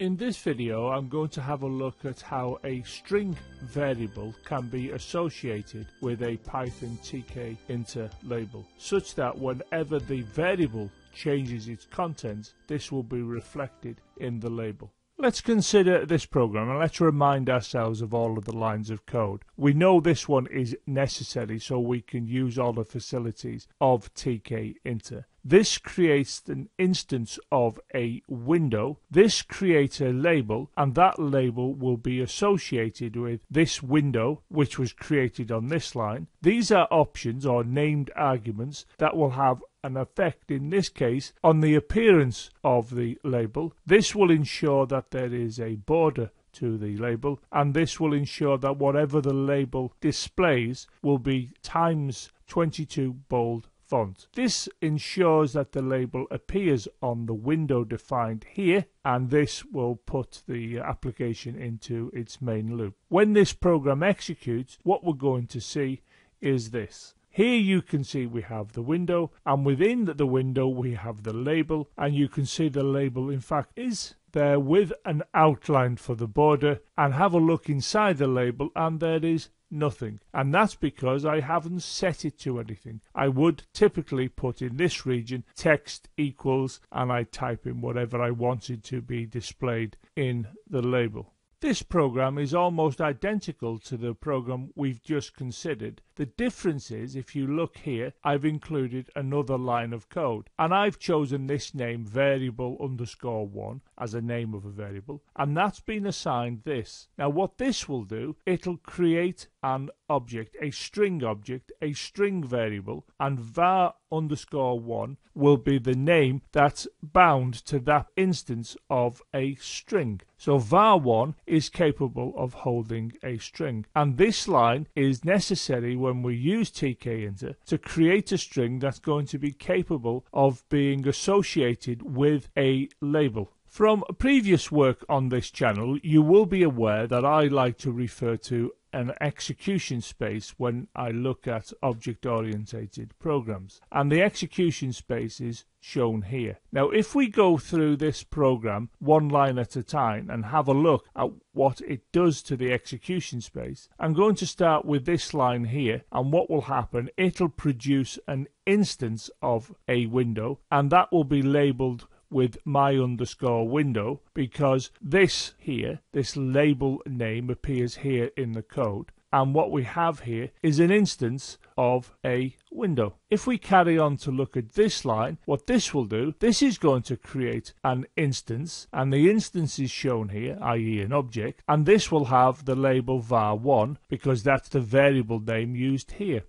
In this video I'm going to have a look at how a string variable can be associated with a Python TK inter label such that whenever the variable changes its content this will be reflected in the label. Let's consider this program and let's remind ourselves of all of the lines of code. We know this one is necessary so we can use all the facilities of tkinter. This creates an instance of a window. This creates a label and that label will be associated with this window which was created on this line. These are options or named arguments that will have an effect in this case on the appearance of the label. This will ensure that there is a border to the label and this will ensure that whatever the label displays will be times 22 bold font. This ensures that the label appears on the window defined here and this will put the application into its main loop. When this program executes what we're going to see is this. Here you can see we have the window and within the window we have the label and you can see the label in fact is there with an outline for the border and have a look inside the label and there is nothing and that's because I haven't set it to anything. I would typically put in this region text equals and I type in whatever I wanted to be displayed in the label. This program is almost identical to the program we've just considered. The difference is, if you look here, I've included another line of code. And I've chosen this name variable underscore one as a name of a variable. And that's been assigned this. Now what this will do, it'll create an object, a string object, a string variable, and var underscore one will be the name that's bound to that instance of a string. So var1 is capable of holding a string. And this line is necessary when we use tkinter to create a string that's going to be capable of being associated with a label. From previous work on this channel, you will be aware that I like to refer to an execution space when I look at object oriented programs and the execution space is shown here. Now if we go through this program one line at a time and have a look at what it does to the execution space I'm going to start with this line here and what will happen it'll produce an instance of a window and that will be labeled with my underscore window because this here, this label name appears here in the code. And what we have here is an instance of a window. If we carry on to look at this line, what this will do, this is going to create an instance, and the instance is shown here, i.e. an object, and this will have the label var1 because that's the variable name used here.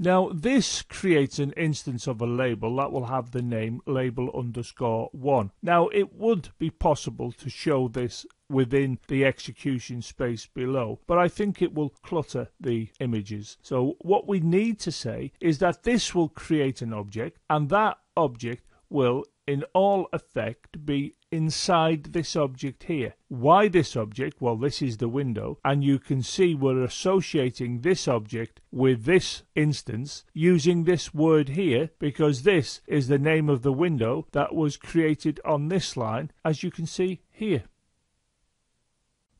Now this creates an instance of a label that will have the name label underscore one. Now it would be possible to show this within the execution space below but I think it will clutter the images. So what we need to say is that this will create an object and that object will in all effect be inside this object here. Why this object? Well, this is the window, and you can see we're associating this object with this instance using this word here because this is the name of the window that was created on this line, as you can see here.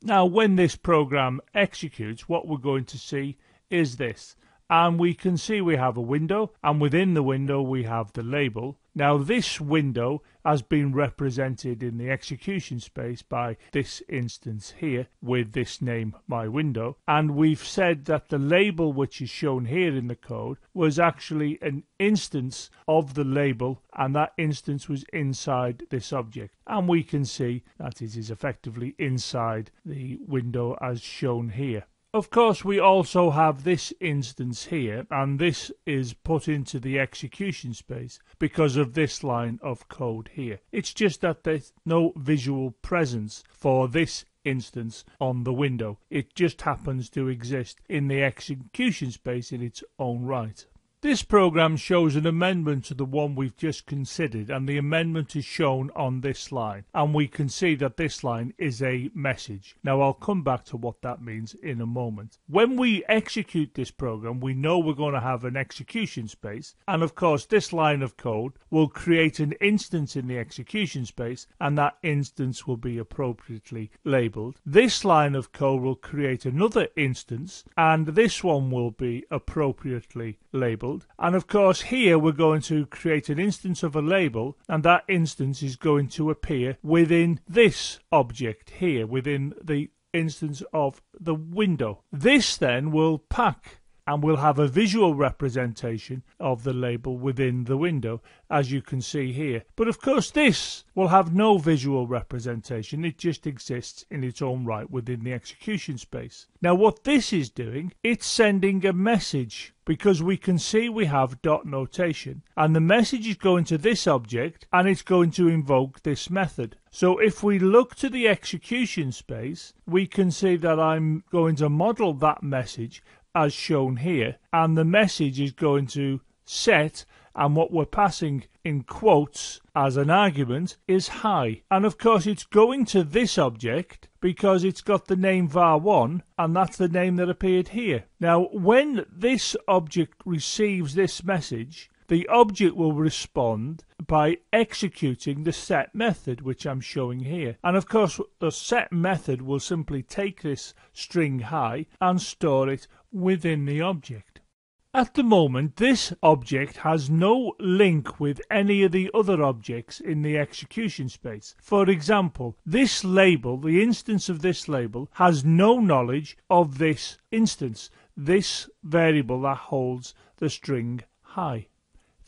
Now, when this program executes, what we're going to see is this and we can see we have a window and within the window we have the label. Now this window has been represented in the execution space by this instance here with this name my window and we've said that the label which is shown here in the code was actually an instance of the label and that instance was inside this object and we can see that it is effectively inside the window as shown here. Of course, we also have this instance here, and this is put into the execution space because of this line of code here. It's just that there's no visual presence for this instance on the window. It just happens to exist in the execution space in its own right. This program shows an amendment to the one we've just considered and the amendment is shown on this line and we can see that this line is a message. Now I'll come back to what that means in a moment. When we execute this program we know we're going to have an execution space and of course this line of code will create an instance in the execution space and that instance will be appropriately labeled. This line of code will create another instance and this one will be appropriately labeled labeled. And of course here we're going to create an instance of a label and that instance is going to appear within this object here, within the instance of the window. This then will pack and we'll have a visual representation of the label within the window as you can see here. But of course this will have no visual representation, it just exists in its own right within the execution space. Now what this is doing, it's sending a message because we can see we have dot notation and the message is going to this object and it's going to invoke this method. So if we look to the execution space, we can see that I'm going to model that message as shown here and the message is going to set and what we're passing in quotes as an argument is hi. and of course it's going to this object because it's got the name var1 and that's the name that appeared here now when this object receives this message the object will respond by executing the set method which I'm showing here and of course the set method will simply take this string hi and store it within the object. At the moment this object has no link with any of the other objects in the execution space. For example, this label, the instance of this label, has no knowledge of this instance, this variable that holds the string hi.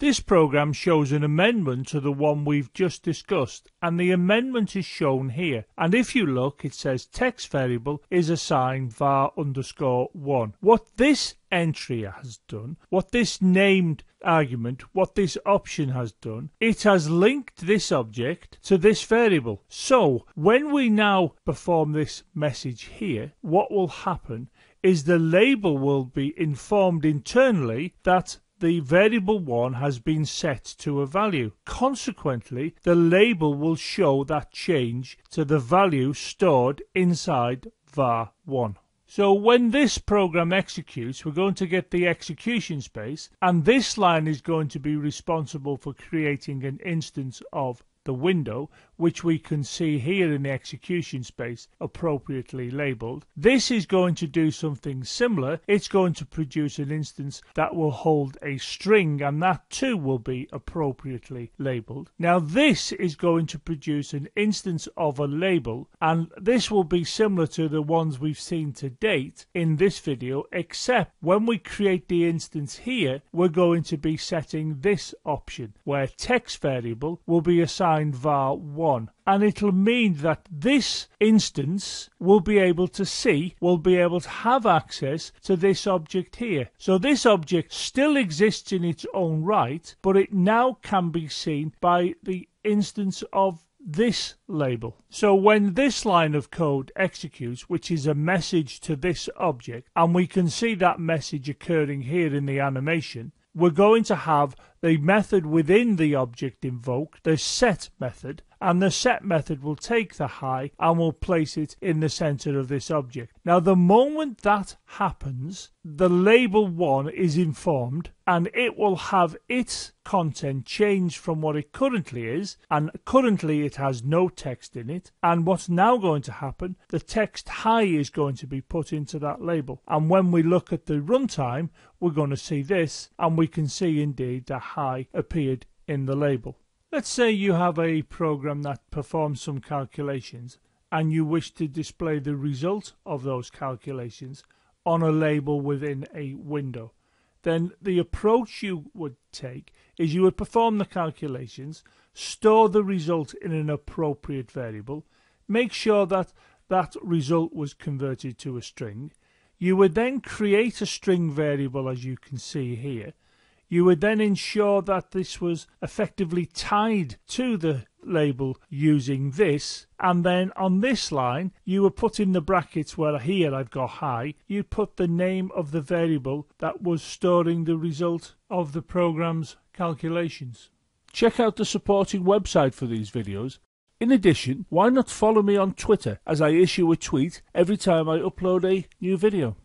This program shows an amendment to the one we've just discussed and the amendment is shown here and if you look it says text variable is assigned var underscore 1. What this entry has done, what this named argument, what this option has done, it has linked this object to this variable. So when we now perform this message here, what will happen is the label will be informed internally that the variable 1 has been set to a value. Consequently, the label will show that change to the value stored inside var1. So when this program executes, we're going to get the execution space, and this line is going to be responsible for creating an instance of the window, which we can see here in the execution space appropriately labeled. This is going to do something similar. It's going to produce an instance that will hold a string and that too will be appropriately labeled. Now this is going to produce an instance of a label and this will be similar to the ones we've seen to date in this video except when we create the instance here we're going to be setting this option where text variable will be assigned assigned var1 and it'll mean that this instance will be able to see, will be able to have access to this object here. So this object still exists in its own right, but it now can be seen by the instance of this label. So when this line of code executes, which is a message to this object, and we can see that message occurring here in the animation, we're going to have the method within the object invoked, the set method, and the set method will take the hi and will place it in the center of this object. Now the moment that happens, the label 1 is informed and it will have its content changed from what it currently is and currently it has no text in it and what's now going to happen the text hi is going to be put into that label and when we look at the runtime we're going to see this and we can see indeed the hi appeared in the label. Let's say you have a program that performs some calculations and you wish to display the result of those calculations on a label within a window. Then the approach you would take is you would perform the calculations, store the result in an appropriate variable, make sure that that result was converted to a string. You would then create a string variable as you can see here You would then ensure that this was effectively tied to the label using this and then on this line you would put in the brackets where here I've got hi you'd put the name of the variable that was storing the result of the program's calculations. Check out the supporting website for these videos. In addition, why not follow me on Twitter as I issue a tweet every time I upload a new video.